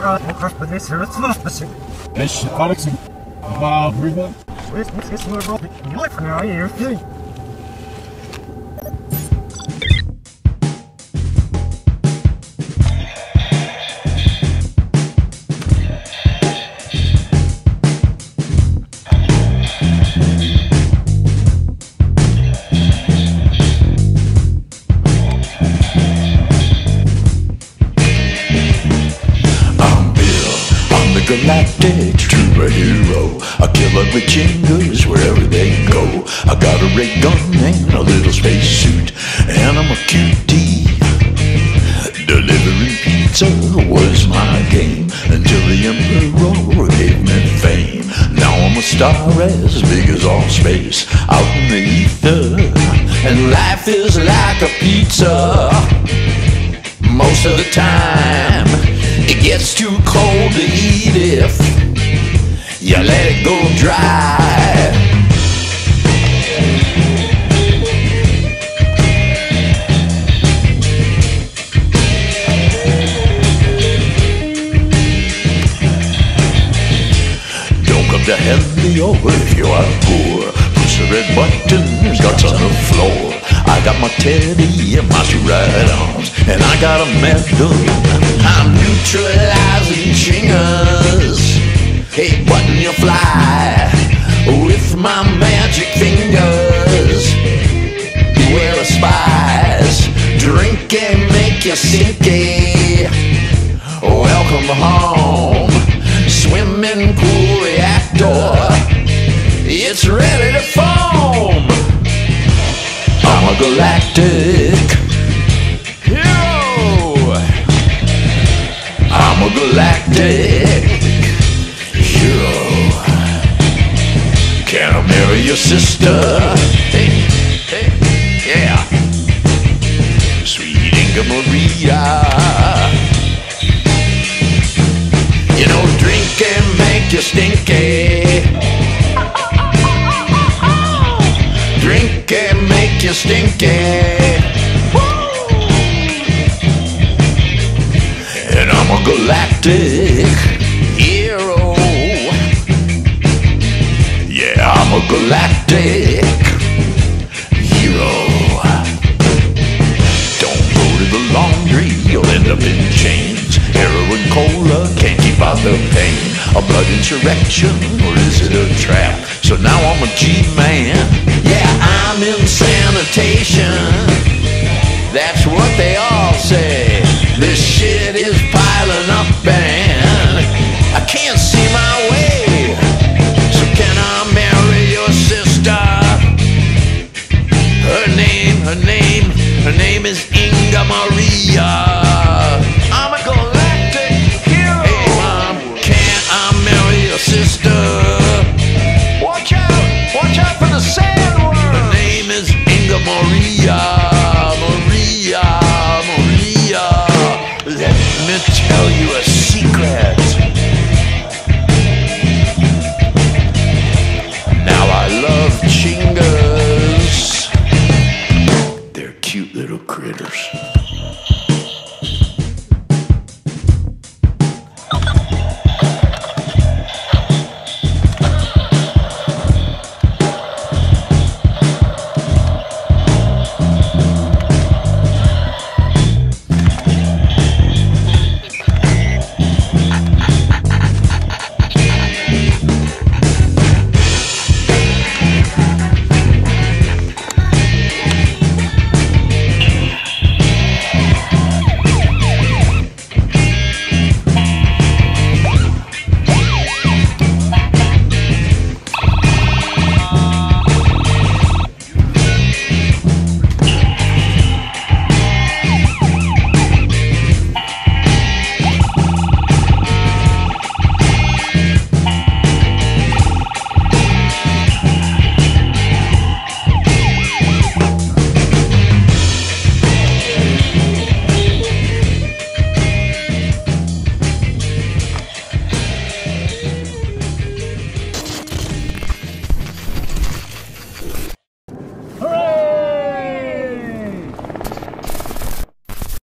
Across the race, it's not the same. This is Alex. Wow, everyone. This is my role. You're not here, superhero. I kill every chingers wherever they go. I got a ray gun and a little space suit, and I'm a cutie. Delivering pizza was my game until the emperor gave me fame. Now I'm a star as big as all space out in the ether, and life is like a pizza most of the time. It gets too cold to eat dry. Don't come to handy over if you are poor. Push the red button, there's guts on the floor. I got my teddy and my two right arms, and I got a medal. I'm neutralizing chingers. Hey, button, And make you stinky. Welcome home, swimming pool reactor. It's ready to foam. I'm a galactic hero. I'm a galactic hero. Can I marry your sister? You stinky. And I'm a galactic hero. Yeah, I'm a galactic hero. Don't go to the laundry, you'll end up in chains. Heroin cola insurrection, or is it a trap? So now I'm a G-man. Yeah, I'm in sanitation.